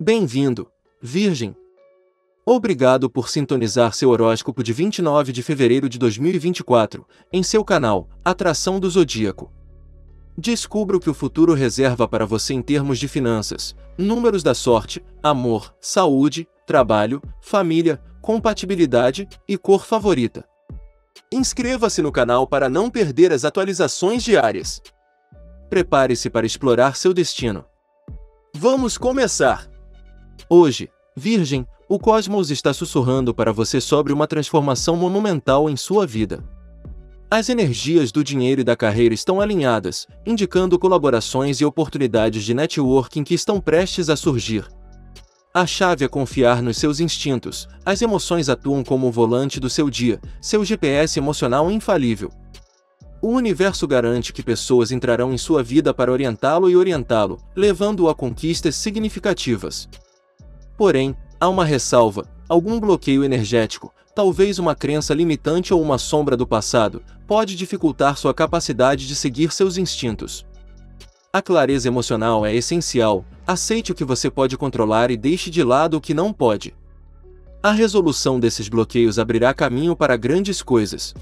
Bem-vindo, Virgem. Obrigado por sintonizar seu horóscopo de 29 de fevereiro de 2024, em seu canal Atração do Zodíaco. Descubra o que o futuro reserva para você em termos de finanças, números da sorte, amor, saúde, trabalho, família, compatibilidade e cor favorita. Inscreva-se no canal para não perder as atualizações diárias. Prepare-se para explorar seu destino. Vamos começar! Hoje, Virgem, o cosmos está sussurrando para você sobre uma transformação monumental em sua vida. As energias do dinheiro e da carreira estão alinhadas, indicando colaborações e oportunidades de networking que estão prestes a surgir. A chave é confiar nos seus instintos, as emoções atuam como o volante do seu dia, seu GPS emocional infalível. O universo garante que pessoas entrarão em sua vida para orientá-lo e orientá-lo, levando-o a conquistas significativas. Porém, há uma ressalva, algum bloqueio energético, talvez uma crença limitante ou uma sombra do passado, pode dificultar sua capacidade de seguir seus instintos. A clareza emocional é essencial, aceite o que você pode controlar e deixe de lado o que não pode. A resolução desses bloqueios abrirá caminho para grandes coisas.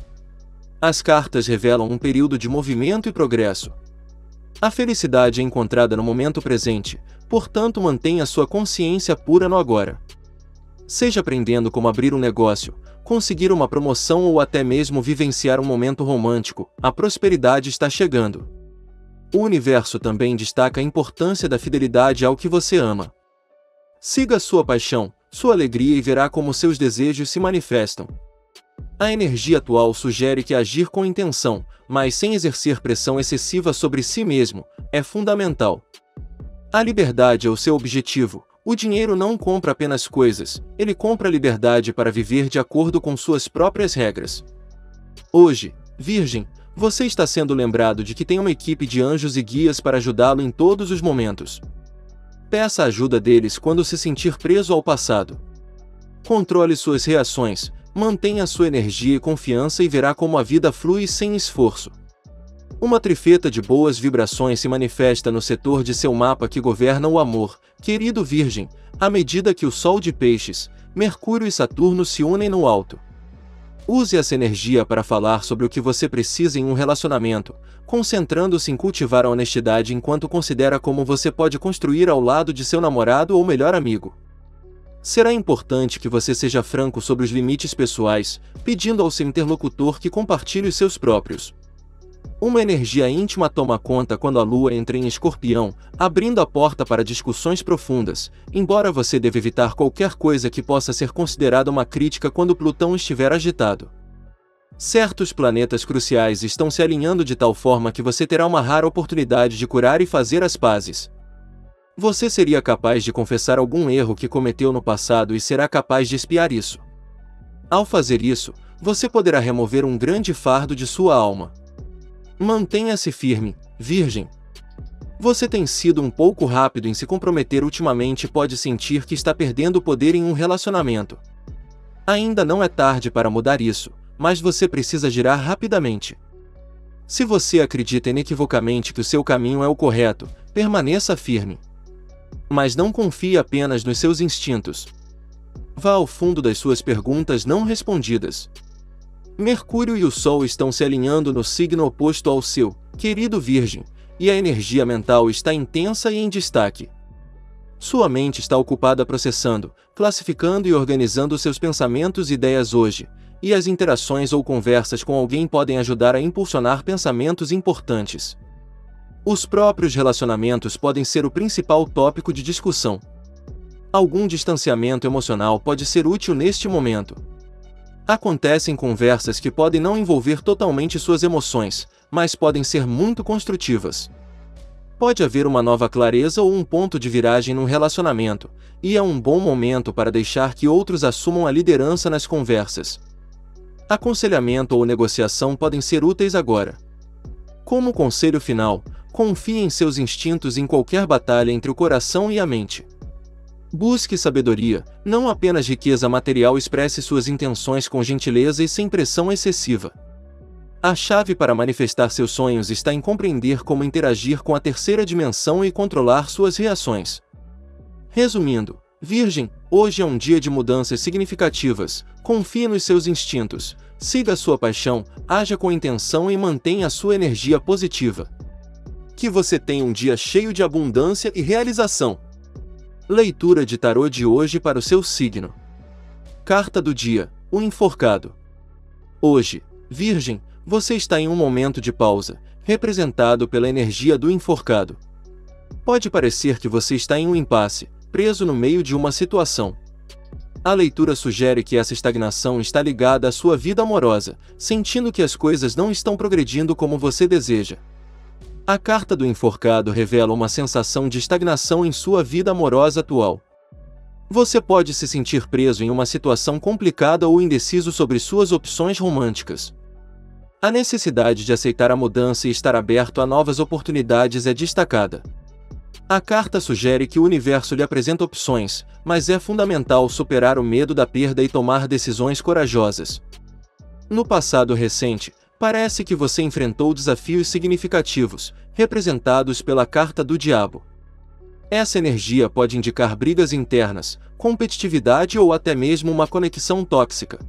As cartas revelam um período de movimento e progresso. A felicidade é encontrada no momento presente, portanto mantenha sua consciência pura no agora. Seja aprendendo como abrir um negócio, conseguir uma promoção ou até mesmo vivenciar um momento romântico, a prosperidade está chegando. O universo também destaca a importância da fidelidade ao que você ama. Siga sua paixão, sua alegria e verá como seus desejos se manifestam. A energia atual sugere que agir com intenção, mas sem exercer pressão excessiva sobre si mesmo, é fundamental. A liberdade é o seu objetivo. O dinheiro não compra apenas coisas, ele compra liberdade para viver de acordo com suas próprias regras. Hoje, Virgem, você está sendo lembrado de que tem uma equipe de anjos e guias para ajudá-lo em todos os momentos. Peça a ajuda deles quando se sentir preso ao passado. Controle suas reações, mantenha sua energia e confiança e verá como a vida flui sem esforço. Uma trifeta de boas vibrações se manifesta no setor de seu mapa que governa o amor, querido Virgem, à medida que o Sol de Peixes, Mercúrio e Saturno se unem no alto. Use essa energia para falar sobre o que você precisa em um relacionamento, concentrando-se em cultivar a honestidade enquanto considera como você pode construir ao lado de seu namorado ou melhor amigo. Será importante que você seja franco sobre os limites pessoais, pedindo ao seu interlocutor que compartilhe os seus próprios. Uma energia íntima toma conta quando a lua entra em escorpião, abrindo a porta para discussões profundas, embora você deva evitar qualquer coisa que possa ser considerada uma crítica quando Plutão estiver agitado. Certos planetas cruciais estão se alinhando de tal forma que você terá uma rara oportunidade de curar e fazer as pazes. Você seria capaz de confessar algum erro que cometeu no passado e será capaz de espiar isso. Ao fazer isso, você poderá remover um grande fardo de sua alma. Mantenha-se firme, Virgem. Você tem sido um pouco rápido em se comprometer ultimamente e pode sentir que está perdendo o poder em um relacionamento. Ainda não é tarde para mudar isso, mas você precisa girar rapidamente. Se você acredita inequivocamente que o seu caminho é o correto, permaneça firme. Mas não confie apenas nos seus instintos. Vá ao fundo das suas perguntas não respondidas. Mercúrio e o Sol estão se alinhando no signo oposto ao seu, querido Virgem, e a energia mental está intensa e em destaque. Sua mente está ocupada processando, classificando e organizando seus pensamentos e ideias hoje, e as interações ou conversas com alguém podem ajudar a impulsionar pensamentos importantes. Os próprios relacionamentos podem ser o principal tópico de discussão. Algum distanciamento emocional pode ser útil neste momento. Acontecem conversas que podem não envolver totalmente suas emoções, mas podem ser muito construtivas. Pode haver uma nova clareza ou um ponto de viragem no relacionamento, e é um bom momento para deixar que outros assumam a liderança nas conversas. Aconselhamento ou negociação podem ser úteis agora. Como conselho final, confie em seus instintos em qualquer batalha entre o coração e a mente. Busque sabedoria, não apenas riqueza material, expresse suas intenções com gentileza e sem pressão excessiva. A chave para manifestar seus sonhos está em compreender como interagir com a terceira dimensão e controlar suas reações. Resumindo, Virgem, hoje é um dia de mudanças significativas. Confie nos seus instintos, siga sua paixão, haja com intenção e mantenha a sua energia positiva. Que você tenha um dia cheio de abundância e realização. Leitura de tarô de hoje para o seu signo. Carta do dia: O enforcado. Hoje, Virgem, você está em um momento de pausa, representado pela energia do enforcado. Pode parecer que você está em um impasse, preso no meio de uma situação. A leitura sugere que essa estagnação está ligada à sua vida amorosa, sentindo que as coisas não estão progredindo como você deseja. A carta do enforcado revela uma sensação de estagnação em sua vida amorosa atual. Você pode se sentir preso em uma situação complicada ou indeciso sobre suas opções românticas. A necessidade de aceitar a mudança e estar aberto a novas oportunidades é destacada. A carta sugere que o universo lhe apresenta opções, mas é fundamental superar o medo da perda e tomar decisões corajosas. No passado recente, parece que você enfrentou desafios significativos, representados pela carta do diabo. Essa energia pode indicar brigas internas, competitividade ou até mesmo uma conexão tóxica.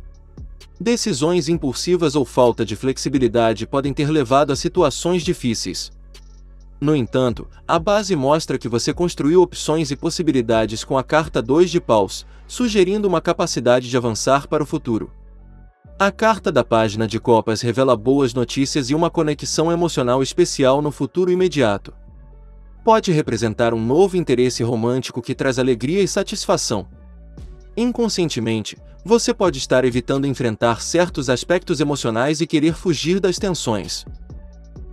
Decisões impulsivas ou falta de flexibilidade podem ter levado a situações difíceis. No entanto, a base mostra que você construiu opções e possibilidades com a carta 2 de paus, sugerindo uma capacidade de avançar para o futuro. A carta da página de copas revela boas notícias e uma conexão emocional especial no futuro imediato pode representar um novo interesse romântico que traz alegria e satisfação. Inconscientemente, você pode estar evitando enfrentar certos aspectos emocionais e querer fugir das tensões.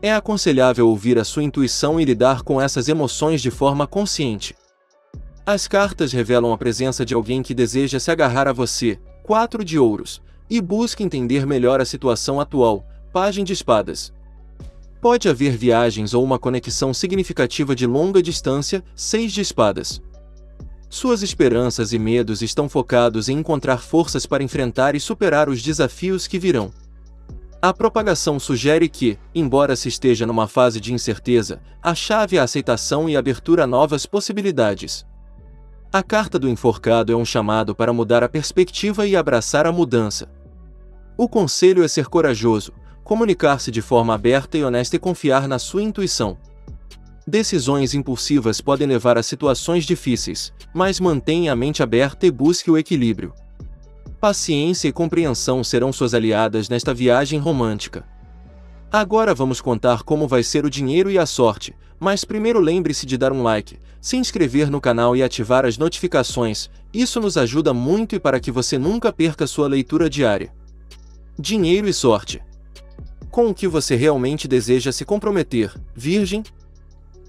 É aconselhável ouvir a sua intuição e lidar com essas emoções de forma consciente. As cartas revelam a presença de alguém que deseja se agarrar a você, 4 de ouros, e busca entender melhor a situação atual, página de espadas. Pode haver viagens ou uma conexão significativa de longa distância, seis de espadas. Suas esperanças e medos estão focados em encontrar forças para enfrentar e superar os desafios que virão. A propagação sugere que, embora se esteja numa fase de incerteza, a chave é a aceitação e abertura a novas possibilidades. A carta do enforcado é um chamado para mudar a perspectiva e abraçar a mudança. O conselho é ser corajoso, comunicar-se de forma aberta e honesta e confiar na sua intuição. Decisões impulsivas podem levar a situações difíceis, mas mantenha a mente aberta e busque o equilíbrio. Paciência e compreensão serão suas aliadas nesta viagem romântica. Agora vamos contar como vai ser o dinheiro e a sorte, mas primeiro lembre-se de dar um like, se inscrever no canal e ativar as notificações, isso nos ajuda muito e para que você nunca perca sua leitura diária. Dinheiro e sorte com o que você realmente deseja se comprometer, Virgem?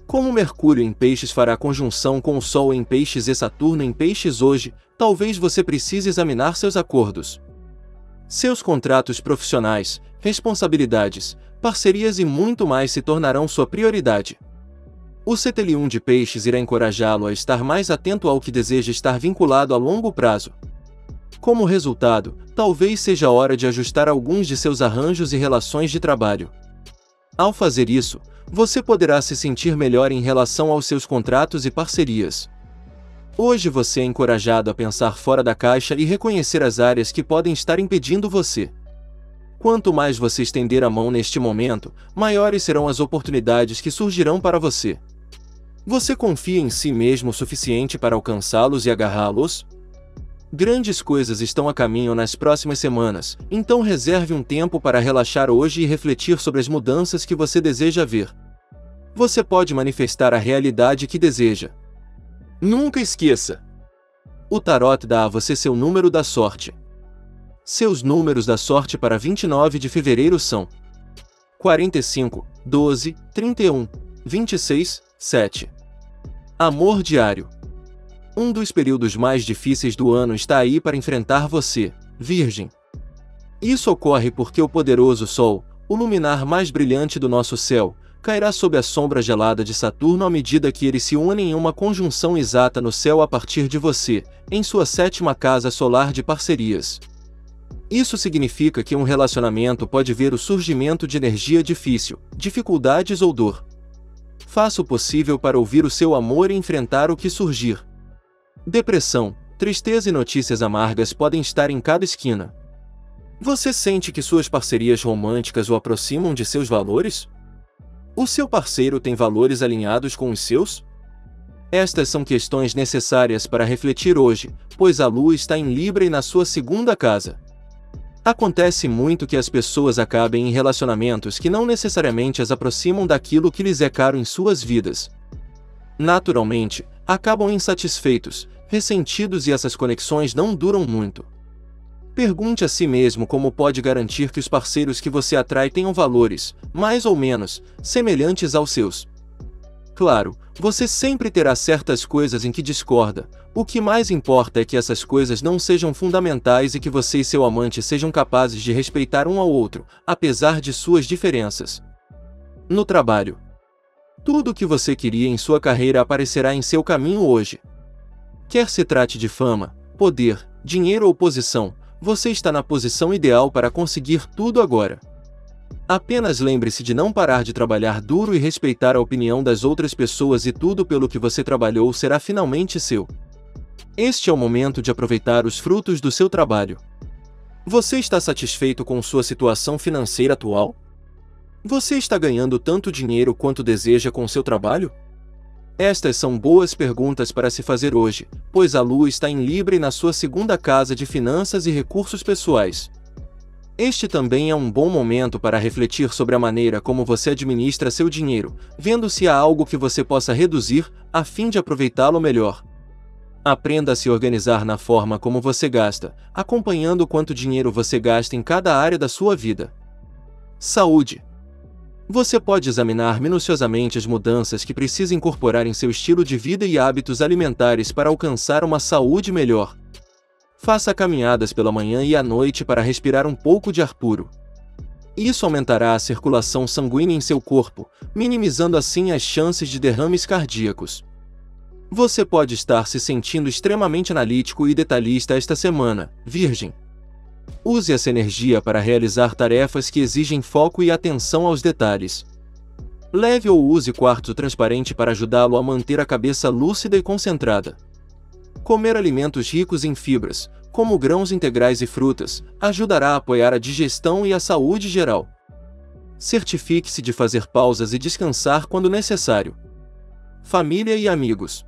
Como Mercúrio em Peixes fará conjunção com o Sol em Peixes e Saturno em Peixes hoje, talvez você precise examinar seus acordos. Seus contratos profissionais, responsabilidades, parcerias e muito mais se tornarão sua prioridade. O Setelium de Peixes irá encorajá-lo a estar mais atento ao que deseja estar vinculado a longo prazo. Como resultado, talvez seja hora de ajustar alguns de seus arranjos e relações de trabalho. Ao fazer isso, você poderá se sentir melhor em relação aos seus contratos e parcerias. Hoje você é encorajado a pensar fora da caixa e reconhecer as áreas que podem estar impedindo você. Quanto mais você estender a mão neste momento, maiores serão as oportunidades que surgirão para você. Você confia em si mesmo o suficiente para alcançá-los e agarrá-los? Grandes coisas estão a caminho nas próximas semanas, então reserve um tempo para relaxar hoje e refletir sobre as mudanças que você deseja ver. Você pode manifestar a realidade que deseja. Nunca esqueça! O Tarot dá a você seu número da sorte. Seus números da sorte para 29 de fevereiro são 45, 12, 31, 26, 7. Amor diário. Um dos períodos mais difíceis do ano está aí para enfrentar você, Virgem. Isso ocorre porque o poderoso Sol, o luminar mais brilhante do nosso céu, cairá sob a sombra gelada de Saturno à medida que eles se unem em uma conjunção exata no céu a partir de você, em sua sétima casa solar de parcerias. Isso significa que um relacionamento pode ver o surgimento de energia difícil, dificuldades ou dor. Faça o possível para ouvir o seu amor e enfrentar o que surgir. Depressão, tristeza e notícias amargas podem estar em cada esquina. Você sente que suas parcerias românticas o aproximam de seus valores? O seu parceiro tem valores alinhados com os seus? Estas são questões necessárias para refletir hoje, pois a lua está em Libra e na sua segunda casa. Acontece muito que as pessoas acabem em relacionamentos que não necessariamente as aproximam daquilo que lhes é caro em suas vidas. Naturalmente, acabam insatisfeitos, ressentidos e essas conexões não duram muito. Pergunte a si mesmo como pode garantir que os parceiros que você atrai tenham valores, mais ou menos, semelhantes aos seus. Claro, você sempre terá certas coisas em que discorda. O que mais importa é que essas coisas não sejam fundamentais e que você e seu amante sejam capazes de respeitar um ao outro, apesar de suas diferenças. No trabalho. Tudo o que você queria em sua carreira aparecerá em seu caminho hoje. Quer se trate de fama, poder, dinheiro ou posição, você está na posição ideal para conseguir tudo agora. Apenas lembre-se de não parar de trabalhar duro e respeitar a opinião das outras pessoas e tudo pelo que você trabalhou será finalmente seu. Este é o momento de aproveitar os frutos do seu trabalho. Você está satisfeito com sua situação financeira atual? Você está ganhando tanto dinheiro quanto deseja com seu trabalho? Estas são boas perguntas para se fazer hoje, pois a Lua está em Libra e na sua segunda casa de finanças e recursos pessoais. Este também é um bom momento para refletir sobre a maneira como você administra seu dinheiro, vendo se há algo que você possa reduzir, a fim de aproveitá-lo melhor. Aprenda a se organizar na forma como você gasta, acompanhando quanto dinheiro você gasta em cada área da sua vida. Saúde. Você pode examinar minuciosamente as mudanças que precisa incorporar em seu estilo de vida e hábitos alimentares para alcançar uma saúde melhor. Faça caminhadas pela manhã e à noite para respirar um pouco de ar puro. Isso aumentará a circulação sanguínea em seu corpo, minimizando assim as chances de derrames cardíacos. Você pode estar se sentindo extremamente analítico e detalhista esta semana, Virgem. Use essa energia para realizar tarefas que exigem foco e atenção aos detalhes. Leve ou use quartzo transparente para ajudá-lo a manter a cabeça lúcida e concentrada. Comer alimentos ricos em fibras, como grãos integrais e frutas, ajudará a apoiar a digestão e a saúde geral. Certifique-se de fazer pausas e descansar quando necessário. Família e amigos.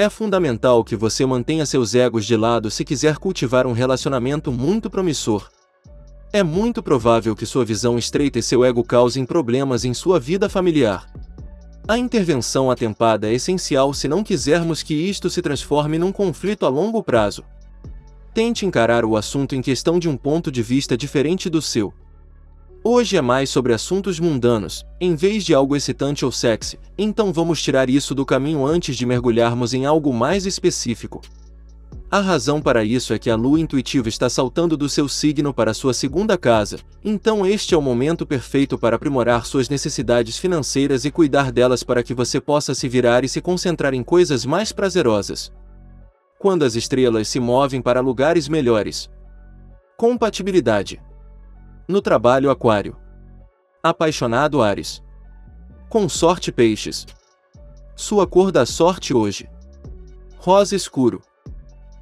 É fundamental que você mantenha seus egos de lado se quiser cultivar um relacionamento muito promissor. É muito provável que sua visão estreita e seu ego causem problemas em sua vida familiar. A intervenção atempada é essencial se não quisermos que isto se transforme num conflito a longo prazo. Tente encarar o assunto em questão de um ponto de vista diferente do seu. Hoje é mais sobre assuntos mundanos, em vez de algo excitante ou sexy, então vamos tirar isso do caminho antes de mergulharmos em algo mais específico. A razão para isso é que a lua intuitiva está saltando do seu signo para sua segunda casa, então este é o momento perfeito para aprimorar suas necessidades financeiras e cuidar delas para que você possa se virar e se concentrar em coisas mais prazerosas. Quando as estrelas se movem para lugares melhores. Compatibilidade no trabalho Aquário. Apaixonado Ares. Com sorte Peixes. Sua cor da sorte hoje. Rosa escuro.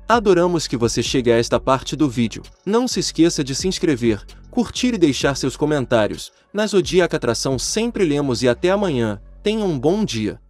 Adoramos que você chegue a esta parte do vídeo. Não se esqueça de se inscrever, curtir e deixar seus comentários. Na Zodíaca Atração sempre lemos e até amanhã. Tenha um bom dia.